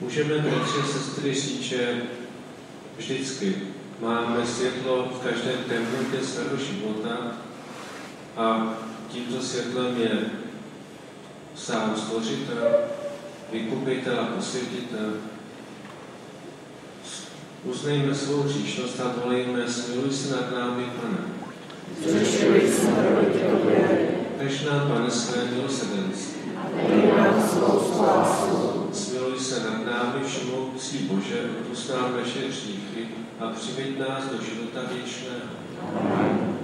Můžeme, bratři a sestry, říct, že vždycky máme světlo v každé temnotě svého života a tímto světlem je sám stvořitel, vykupitel a posvětitel. Uznejme svou říšnost a volejme, smiluj se nad námi, pane. Proti tobě. Kaž nám, pane, své milosedenství. Dej nám svou spásu. Nad námi, všemohoucí Bože, odpust nám naše hříchy a přiveď nás do života věčného. Kyrie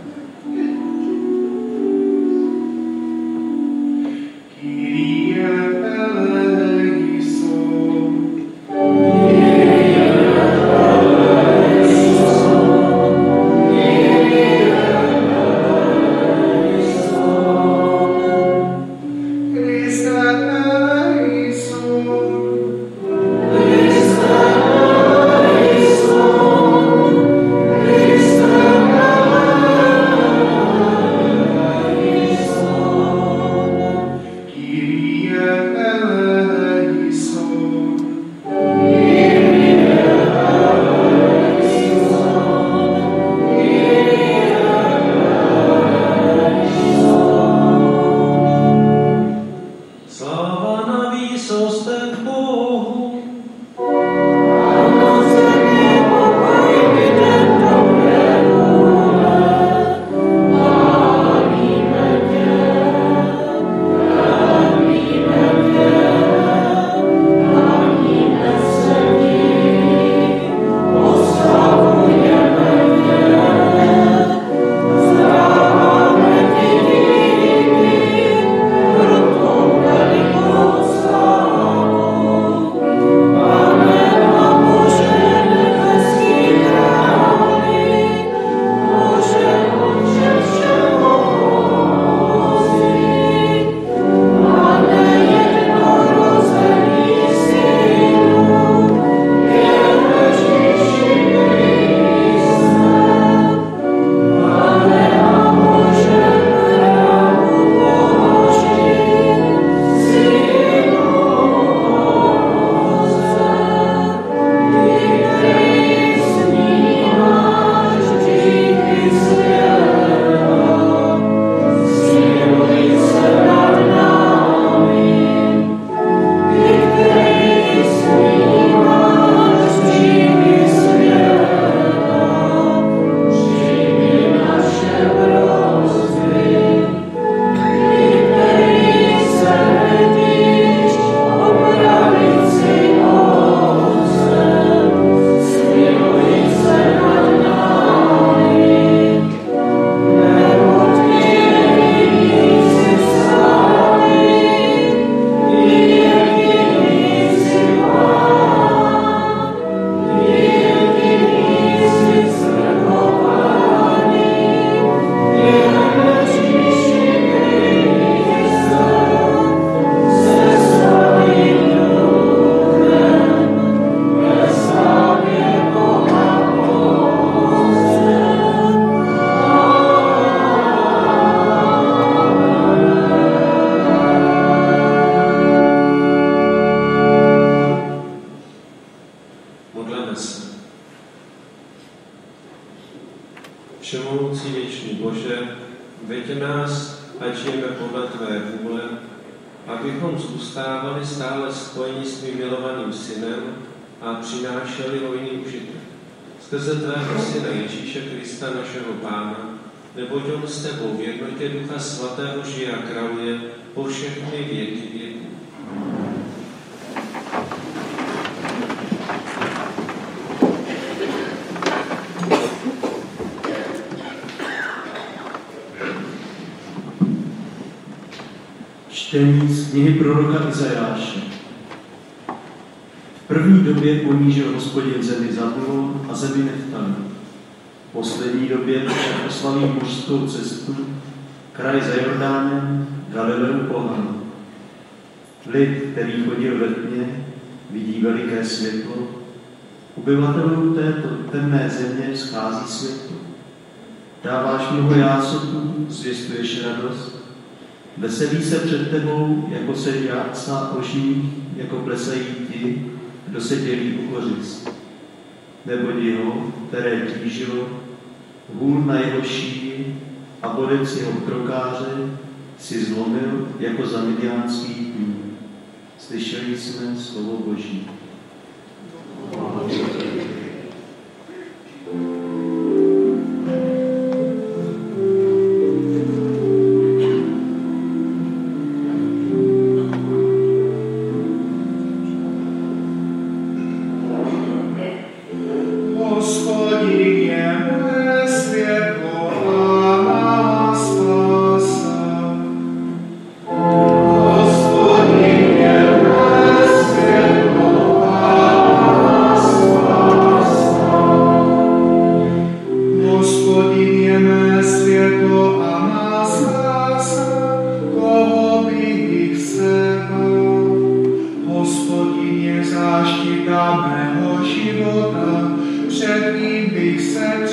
První době ponížil hospodin zemi Zabulon a zemi Neftali. V poslední době však oslaví mořskou cestu, kraj za Jordánem, Galileu pohan. Lid, který chodil ve tmě, vidí veliké světlo, obyvatelům této temné země schází světlo. Dáváš mnoho jásotů, zvěstuješ radost, veselí se před tebou, jako se jáca oživí, jako plesají ti, kdo se dělí u kořist. Nebo jeho, které tížilo, hůl na jeho šíji a bodec jeho krokáře si zlomil jako za midiánský dní. Slyšeli jsme slovo Boží. Hospodin před ním bych se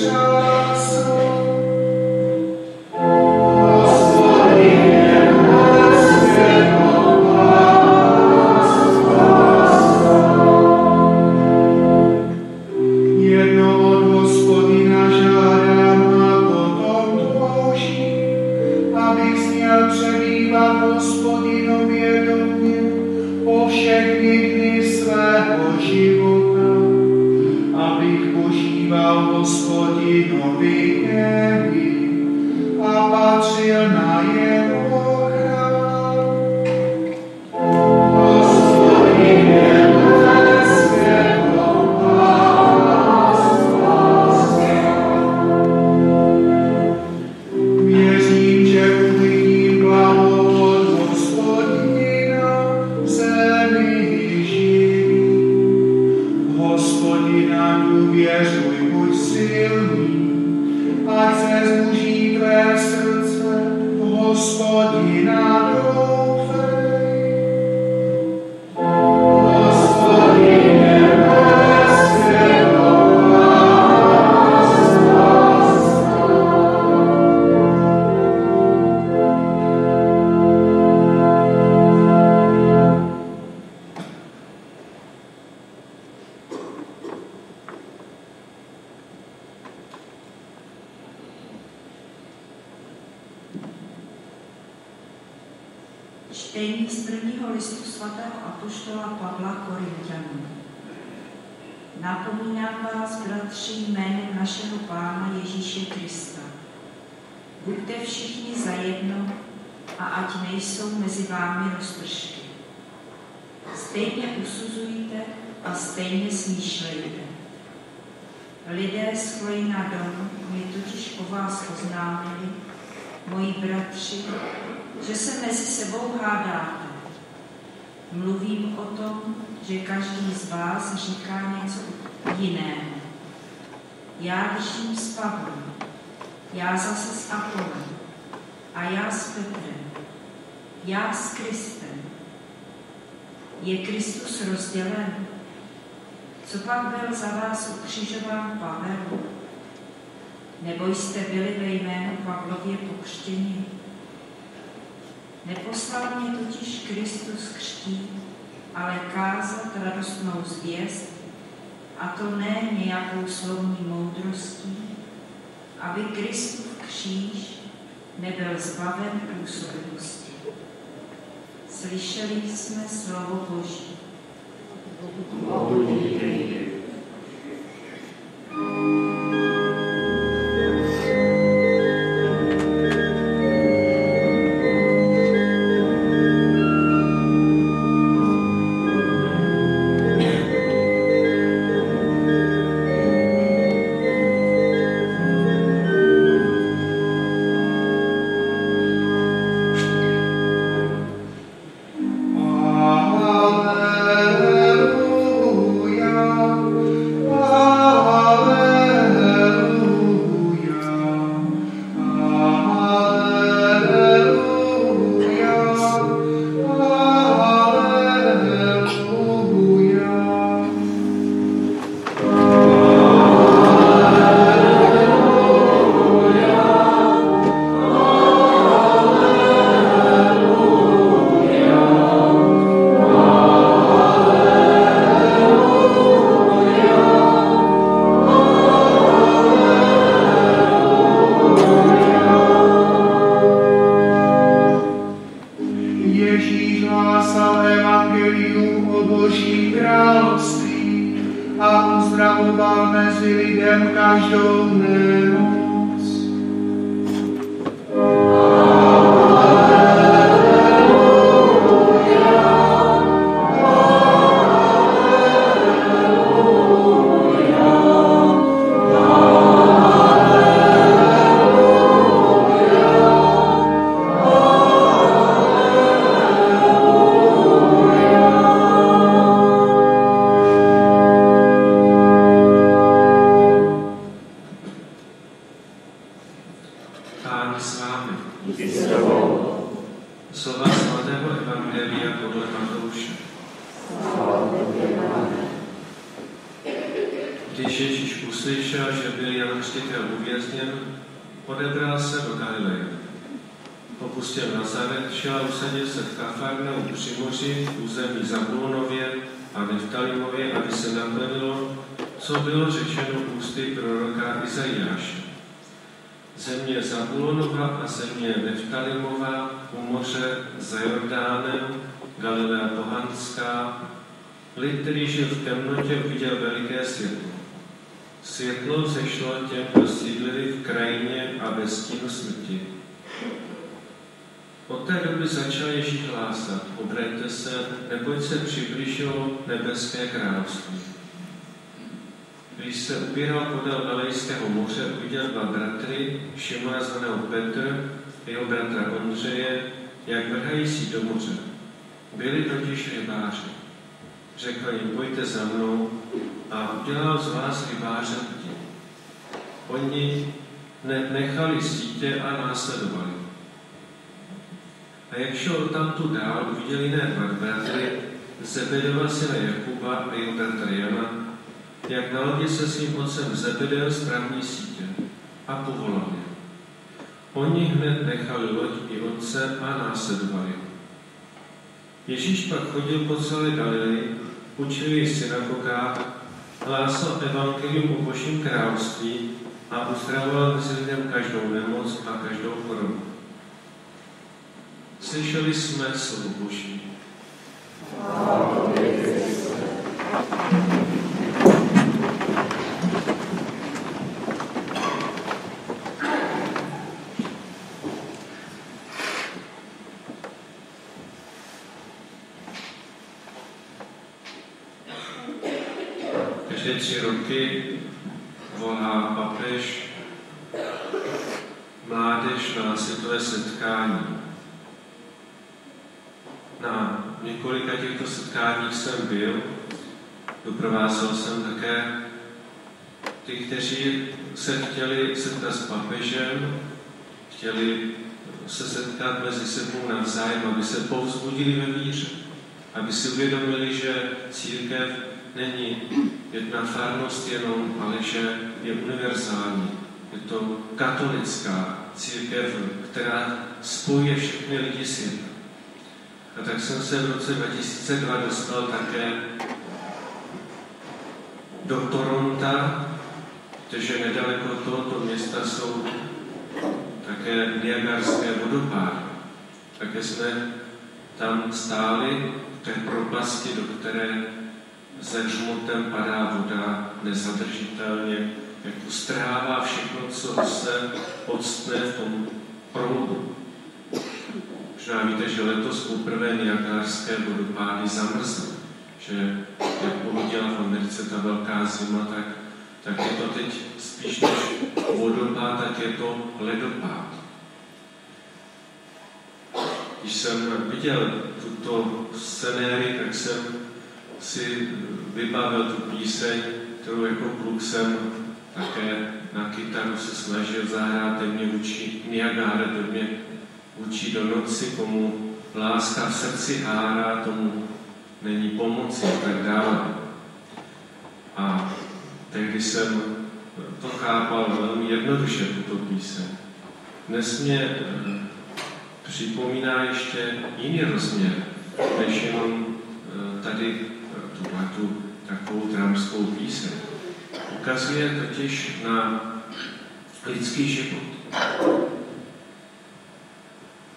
Čtení z prvního listu svatého apoštola Pavla Korintianům. Napomínám vás, bratři, jménem našeho Pána Ježíše Krista. Buďte všichni zajedno a ať nejsou mezi vámi roztržky. Stejně usuzujte a stejně smýšlejte. Lidé z Chlejna dom mi totiž o vás oznámili, moji bratři, že se mezi sebou hádáte. Mluvím o tom, že každý z vás říká něco jiného. Já držím s Pavlem, já zase s Apolem a já s Petrem, já s Kristem. Je Kristus rozdělen? Co pak byl za vás ukřižován Pavel? Nebo jste byli ve jménu Pavlově pokřtěni? Neposlal mě totiž Kristus křtít, ale kázat radostnou zvěst, a to ne nějakou slovní moudrostí, aby Kristův kříž nebyl zbaven působnosti. Slyšeli jsme slovo Boží. Alleluja. Rybáři. Řekl jim, pojďte za mnou a udělal z vás rybáře lidí. Oni ne- nechali sítě a následovali. A jak šel tam tu dál, uviděli ne dva bratry, Zebedova syna Jakuba a jeho Jana, jak na lodi se svým otcem Zebedel správní sítě a povolal je. Oni hned nechali loď i otce a následovali. Ježíš pak chodil po celé Galileji, učil jej synagogách, hlásal evangelium o Božím království a uzdravoval mezi lidem každou nemoc a každou chorobu. Slyšeli jsme slovo Boží. Chvála kteří se chtěli setkat s papežem, chtěli se setkat mezi sebou navzájem, aby se povzbudili ve víře, aby si uvědomili, že církev není jedna farnost jenom, ale že je univerzální. Je to katolická církev, která spojuje všechny lidi světa. A tak jsem se v roce 2002 dostal také do Toronta, protože nedaleko tohoto města jsou také Niagarské vodopády. Také jsme tam stáli v té propasti, do které se žmutem padá voda nezadržitelně, jak ustrává všechno, co se odstne v tom proudu. Možná víte, že letos poprvé Niagárské vodopády zamrzly, že jak pohodila v Americe ta velká zima, tak, tak je to teď spíš než vodopád, tak je to ledopád. Když jsem viděl tuto scenérii, tak jsem si vybavil tu píseň, kterou jako kluk jsem také na kytaru se snažil zahrát, ten mě učí Niagara, ten mě učí do noci, komu láska v srdci hárá, tomu není pomoci a tak dále. A tehdy jsem to chápal velmi jednoduše, tuto píseň. Dnes mě eh, připomíná ještě jiný rozměr, než jenom eh, tady tuhle tu takovou dramskou píseň. Ukazuje totiž na lidský život.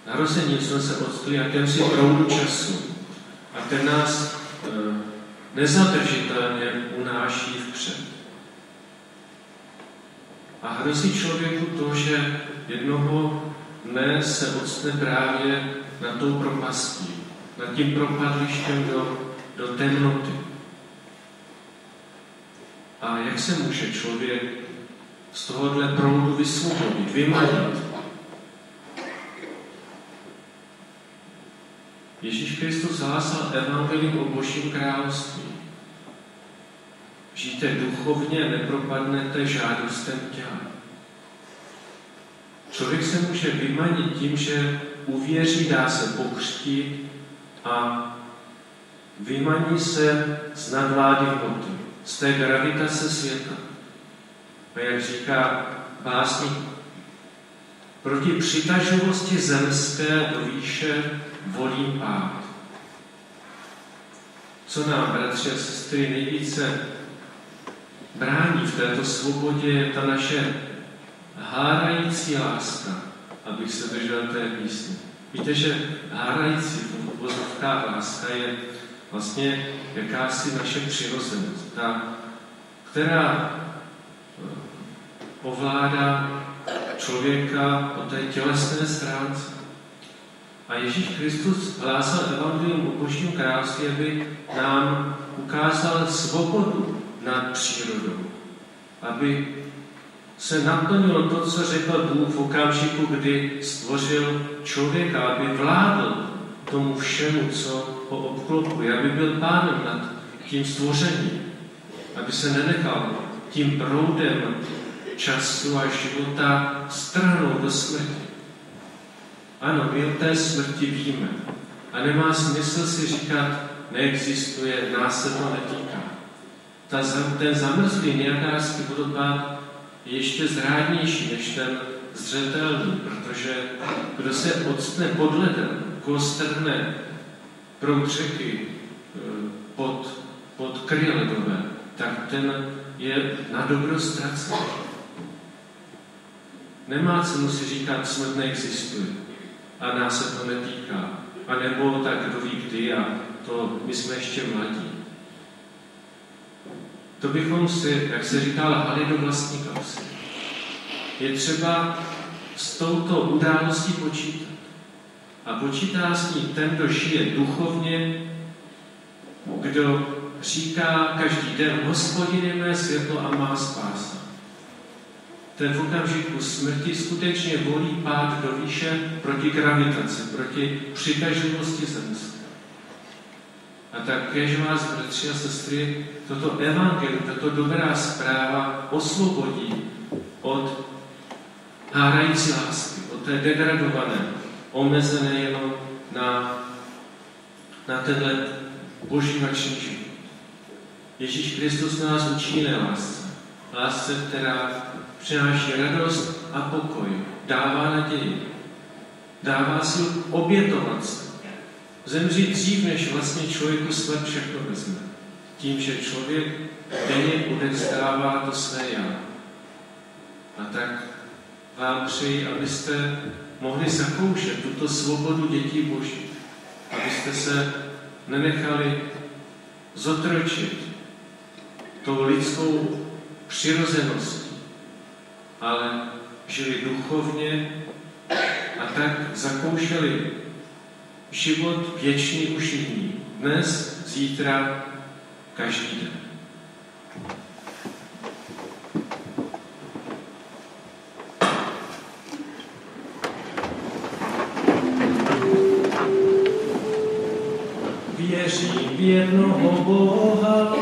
Narození jsme se odstli jakémsi proudu času a ten nás nezadržitelně unáší vpřed. A hrozí člověku to, že jednoho dne se odstne právě na tou propastí, nad tím propadlištěm do, do temnoty. A jak se může člověk z tohohle proudu vysvobodit, vymanit? Ježíš Kristus hlásal evangelium o Božím království. Žijte duchovně, nepropadnete žádostem těla. Člověk se může vymanit tím, že uvěří, dá se pokřtít a vymaní se z nadvlády hmoty, z té gravitace světa. A jak říká básník, proti přitažlivosti zemské do výše volím pád. Co nám, bratři a sestry, nejvíce brání v této svobodě, je ta naše hárající láska, abych se držel té písně. Víte, že hárající v láska je vlastně jakási naše přirozenost, ta, která eh, ovládá člověka po té tělesné stránce. A Ježíš Kristus hlásal evangelium o Božím království, aby nám ukázal svobodu nad přírodou. Aby se naplnilo to, co řekl Bůh v okamžiku, kdy stvořil člověka, aby vládl tomu všemu, co ho obklopuje, aby byl pánem nad tím stvořením, aby se nenechal tím proudem času a života strhnout do smrti. Ano, my o té smrti víme. A nemá smysl si říkat, neexistuje, nás se to netýká. Ta, ten zamrzlý niagarský vodopád je ještě zrádnější než ten zřetelný, protože kdo se odstne pod ledem, koho strhne proud řeky eh, pod, pod kryje ledové, tak ten je na dobro ztracený. Nemá cenu si říkat, smrt neexistuje a nás se to netýká. A nebo tak kdo ví kdy a to my jsme ještě mladí. To bychom si, jak se říká, lhali do vlastní kapsy. Je třeba s touto událostí počítat. A počítá s ní ten, kdo žije duchovně, kdo říká každý den, hospodin je mé světlo a má spása ten v okamžiku smrti skutečně volí pád do výše proti gravitaci, proti přitažlivosti zemské. A tak kež vás, bratři a sestry, toto evangelium, tato dobrá zpráva osvobodí od hárající lásky, od té degradované, omezené jenom na, na tenhle boží noční život. Ježíš Kristus nás učí lásce. Lásce, která přináší radost a pokoj, dává naději, dává si obětovat se. Zemřít dřív, než vlastně člověku smrt všechno vezme. Tím, že člověk denně odevzdává to své já. A tak vám přeji, abyste mohli zakoušet tuto svobodu dětí Boží. Abyste se nenechali zotročit tou lidskou přirozeností, ale žili duchovně a tak zakoušeli život věčný už. Dnes, zítra, každý den. Věřím v jednoho Boha,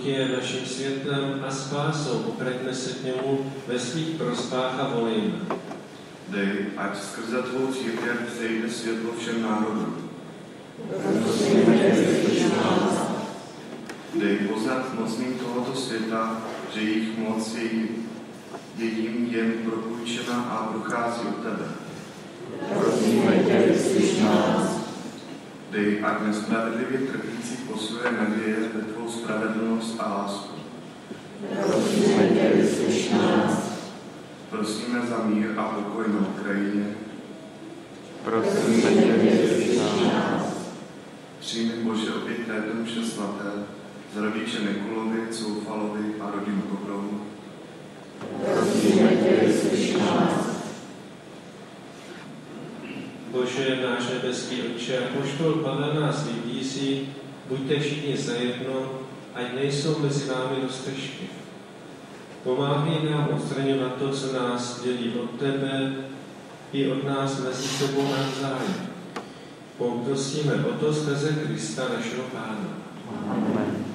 Bůh je naším světlem a spásou, obraťme se k němu ve svých prospách a volejme. Dej, ať skrze tvou církev vzejde světlo všem národům. Dej poznat mocným tohoto světa, že jejich moc je jim- je jim jen propůjčena a prochází od tebe. Dej, ať nespravedlivě trpící posiluje naděje ve tvou spravedlnost a lásku. Prosíme za mír a pokoj na Ukrajině. Prosíme tě, vyslyš nás. Přijmi Bože oběť této mše svaté, za rodiče Nekulovi, Coufalovi a rodinu Kobrovu. Prosíme tě, vyslyš nás. Bože, náš nebeský Otče, poštol Pavel nás vybízí, buďte všichni zajedno, ať nejsou mezi námi roztržky. Pomáhej nám odstraňovat to, co nás dělí od Tebe i od nás mezi sebou navzájem. Poprosíme o to skrze Krista, našeho Pána. Amen.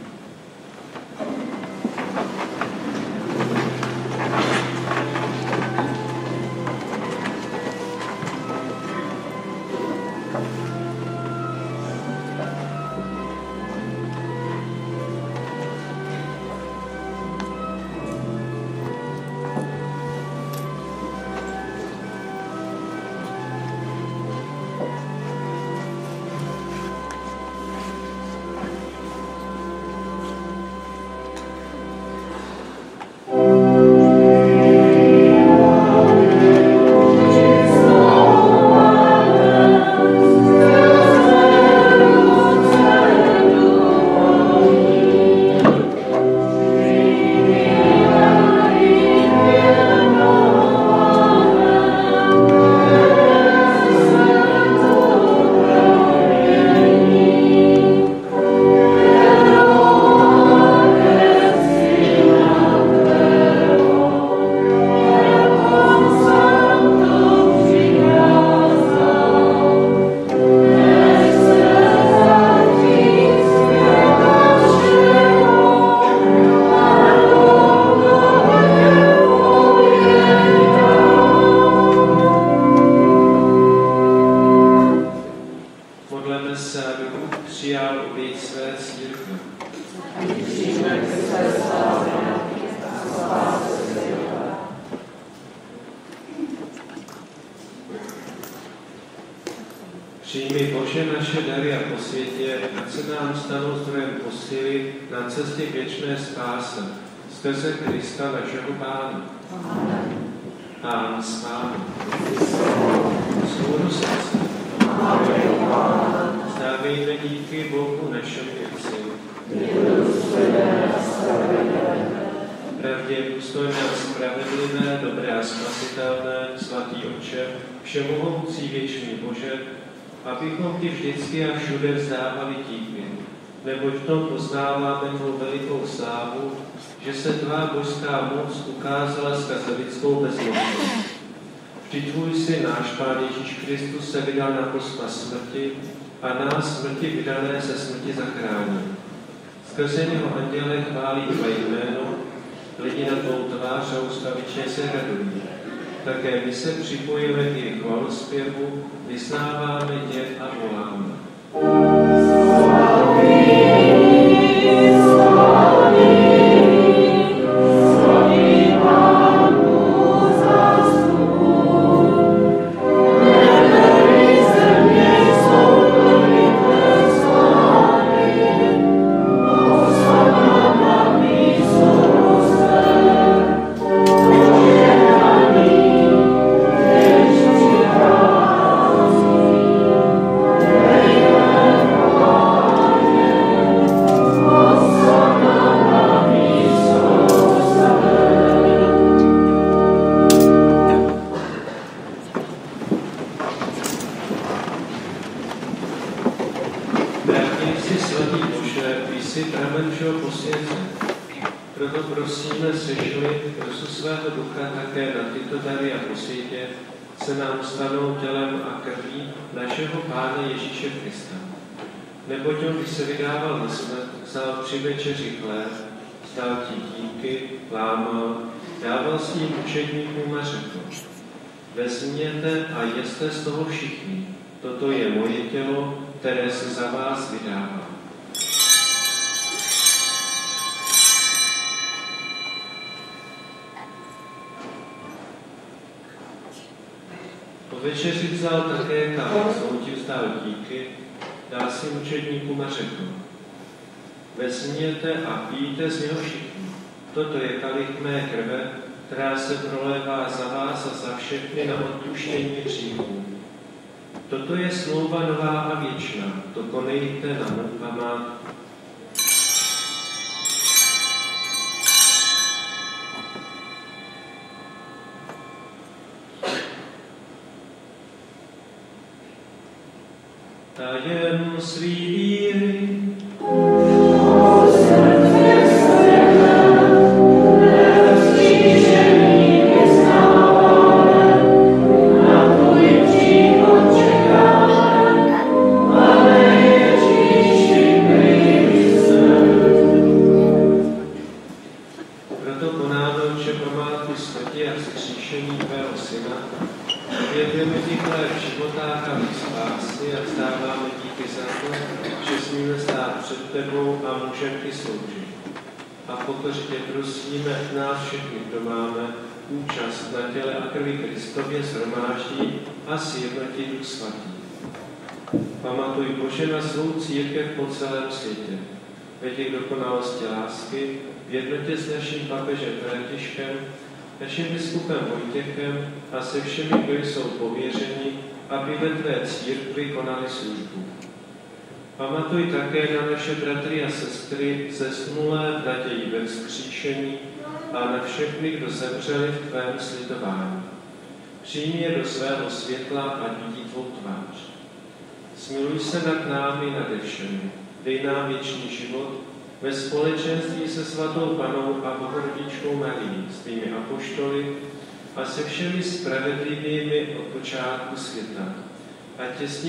Přijmi Bože naše dary a posvětě, ať se nám stanou zdrojem posily na cestě věčné spáse, skrze Krista našeho Pána. Pán s vámi. Svůru srdce. Zdávejme díky Bohu našemu Otci. Pravdě důstojné a spravedlivé, dobré a spasitelné, svatý Otče, všemohoucí věčný Bože, abychom ti vždycky a všude vzdávali díky, neboť v tom poznáváme tvou velikou slávu, že se tvá božská moc ukázala skrze lidskou bezmocnost. Vždyť tvůj syn, náš Pán Ježíš Kristus, se vydal na pospas smrti a nás smrti vydané ze smrti zachránil. Skrze něho anděle chválí tvé jméno, lidi na tvou tvář a ustavičně se radují. Také my se připojíme k jejich chvalospěvu, vyznáváme tě a voláme. Jeste z toho všichni, toto je moje tělo, které se za vás vydává. Po večeři vzal také kalich, ti vzdal díky, dal si učedníkům a řekl, vezměte a pijte z něho všichni. Toto je kalich mé krve, která se prolévá za vás a za všechny na odpuštění hříchů. Toto je smlouva nová a věčná, to konejte na mou památku. Tajem svý víry,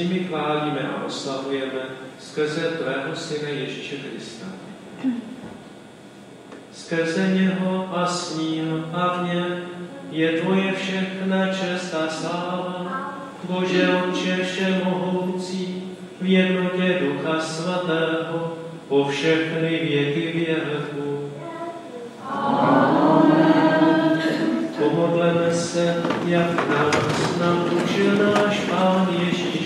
nimi chválíme a oslavujeme skrze tvého Syna Ježíše Krista. Skrze něho a s ním a v něm je tvoje všechna čest a sláva, Bože Otče všemohoucí, v jednotě Ducha Svatého, po všechny věky věku. Pomodleme se, jak nás naučil náš Pán Ježíš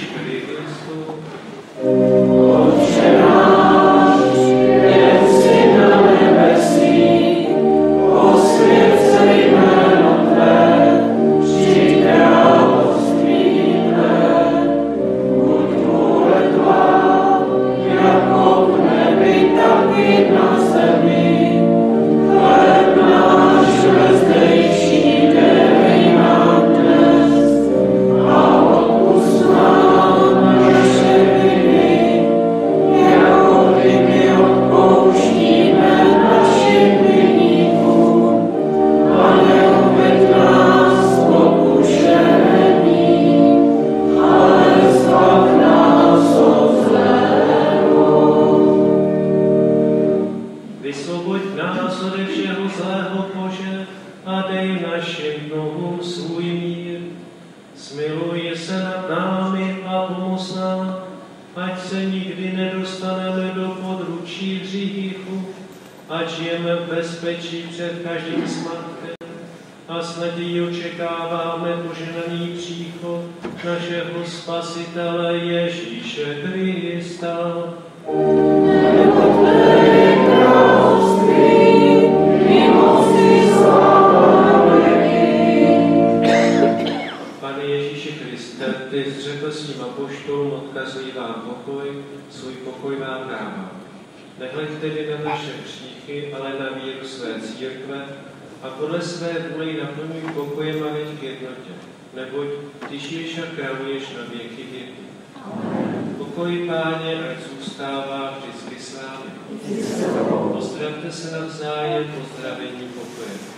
se nikdy nedostaneme do područí hříchu, ať žijeme v bezpečí před každým smatkem a s nadějí očekáváme poženaný příchod našeho Spasitele Ježíše Krista. Pane apoštolům, odkazují vám pokoj, svůj pokoj vám dávám. Nehleď tedy na naše hříchy, ale na víru své církve a podle své vůle ji naplňuj pokojem a veď k jednotě, neboť ty žiješ a králuješ na věky věky. Pokoj, Páně, ať zůstává vždycky s vámi. Pozdravte se navzájem pozdravení pokoje.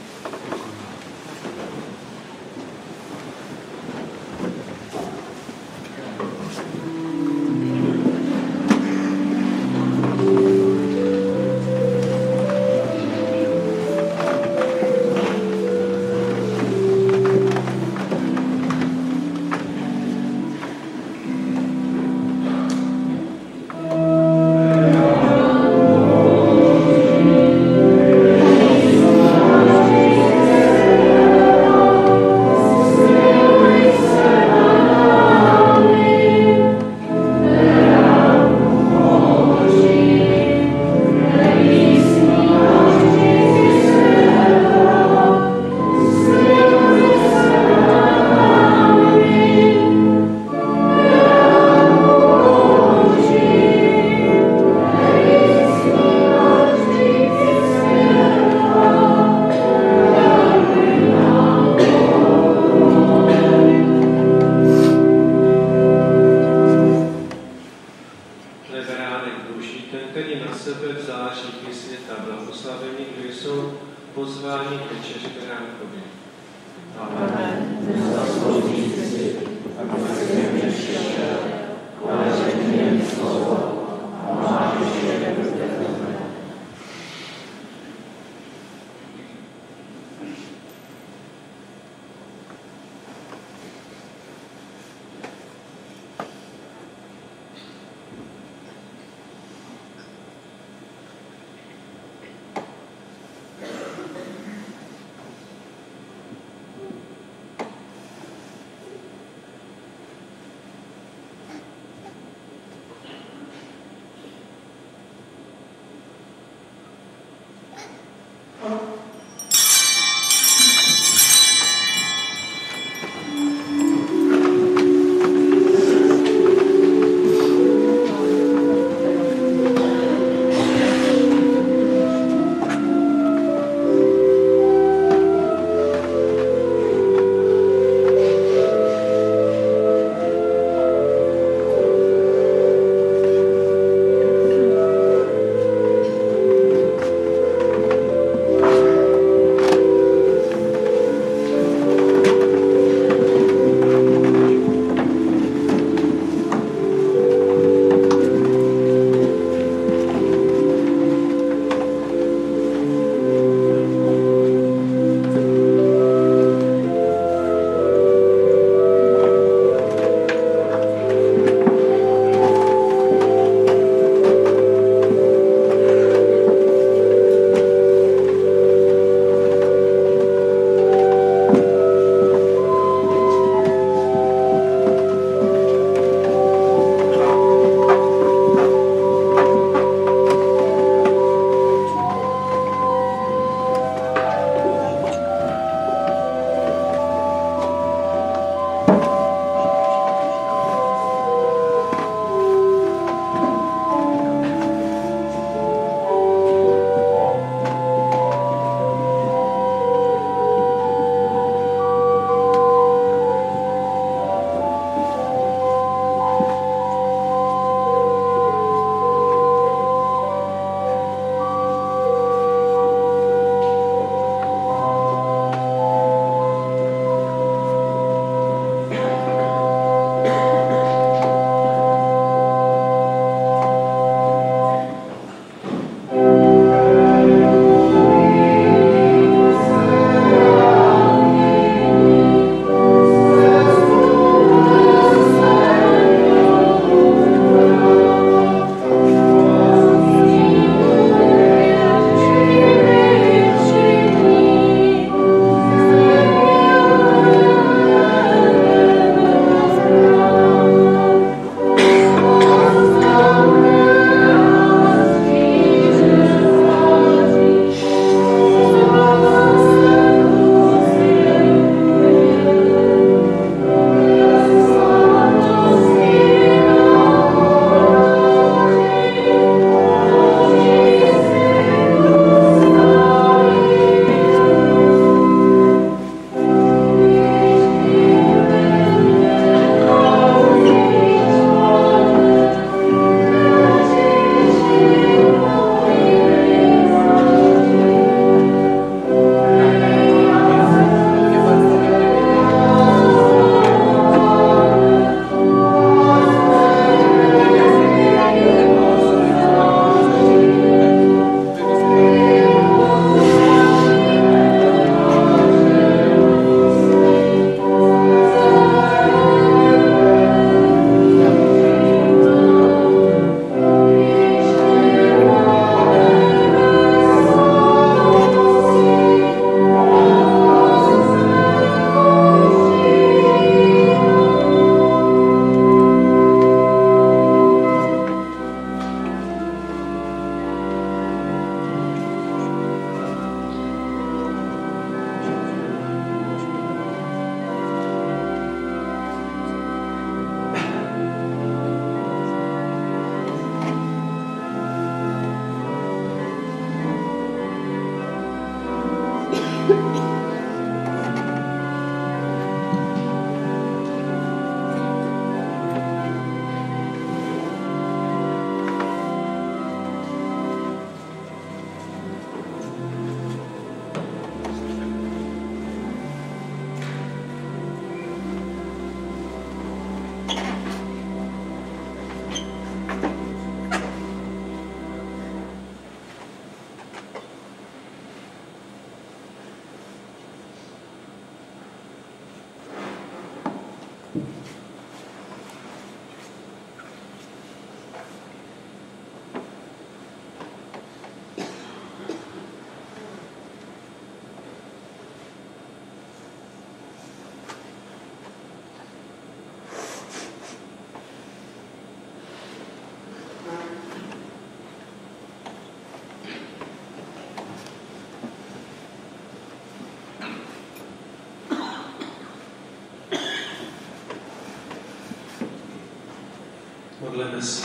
Si.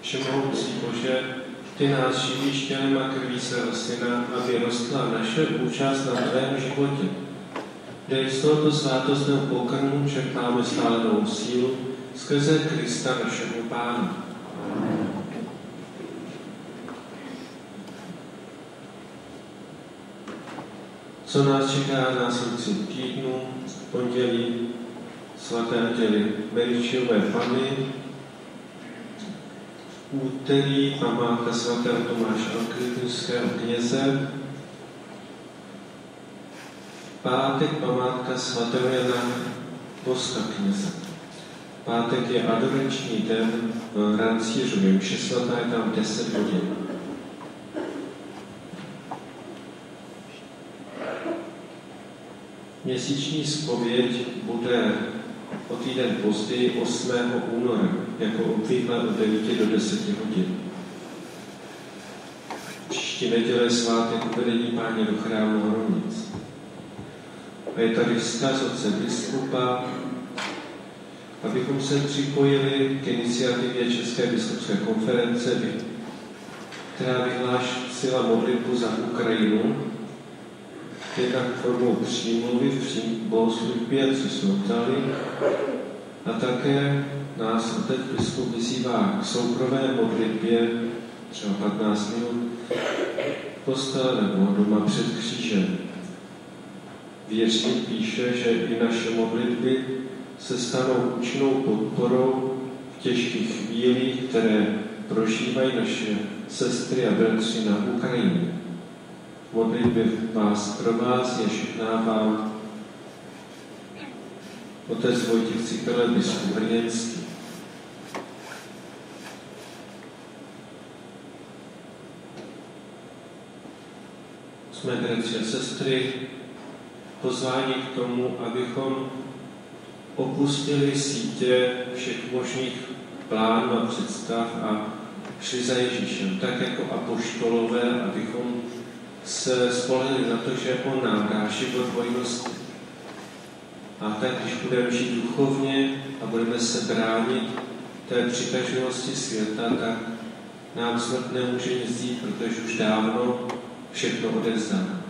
Všemohoucí Bože, Ty nás živíš tělem a krví svého syna, aby rostla naše účast na tvém životě. Dej z tohoto svátostného pokrmu čerpáme stále novou sílu skrze Krista našeho Pána. Co nás čeká na následujícím týdnu, pondělí, svaté neděli Meričiové Pany, úterý památka svatého Tomáše Ankritinského kněze, pátek památka svatého Jana Boska kněze. Pátek je adorační den v Rancířově, mše svatá je tam 10 hodin. Měsíční spověď bude o týden později 8. února, jako obvykle od 9 do 10 hodin. Příští neděle je svátek uvedení páně do chrámu Horonic. A je tady vzkaz od biskupa, abychom se připojili k iniciativě České biskupské konference, která vyhlásila modlitbu za Ukrajinu, jednak formou přímluvy v bohoslužbě, co jsme ptali, a také nás otec biskup vyzývá k soukromé modlitbě, třeba 15 minut, postele nebo doma před křížem. Věřník píše, že i naše modlitby se stanou účinnou podporou v těžkých chvílích, které prožívají naše sestry a bratři na Ukrajině. Modlitby vás provází a šepnávám otec Vojtěch Cipele, biskup Brněnský. Jsme bratři a sestry pozváni k tomu, abychom opustili sítě všech možných plánů a představ a šli za Ježíšem, tak jako apoštolové, abychom se spolehli na to, že On nám dá život vojnosti. A tak, když budeme žít duchovně a budeme se bránit té přitažlivosti světa, tak nám smrt nemůže nic dít, protože už dávno všechno odevzdám.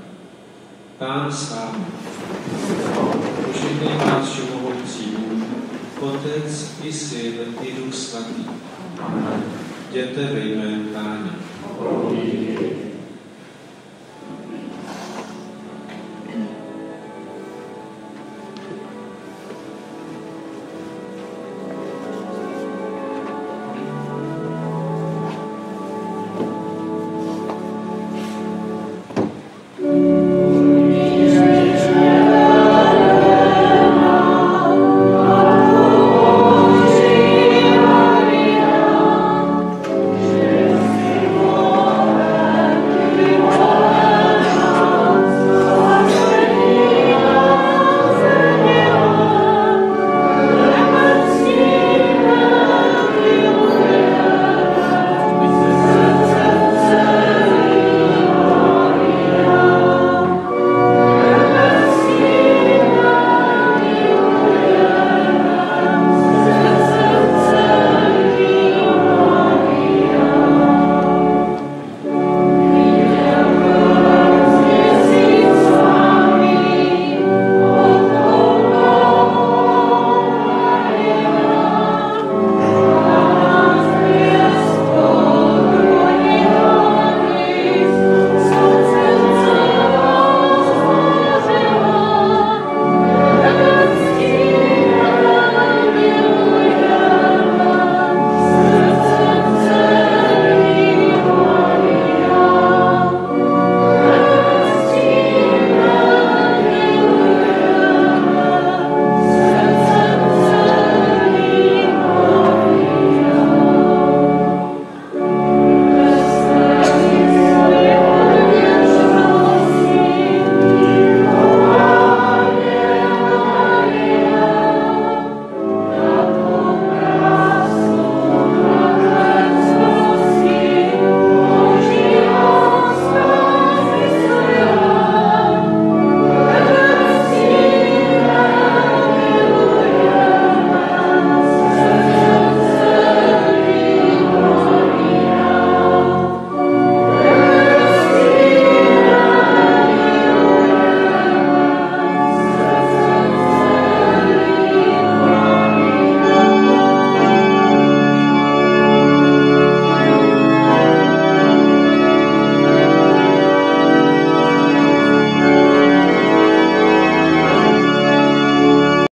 Pán s vámi. Požehnej vás všemohoucí Otec i Syn i Duch Svatý. Jděte ve jménu Páně.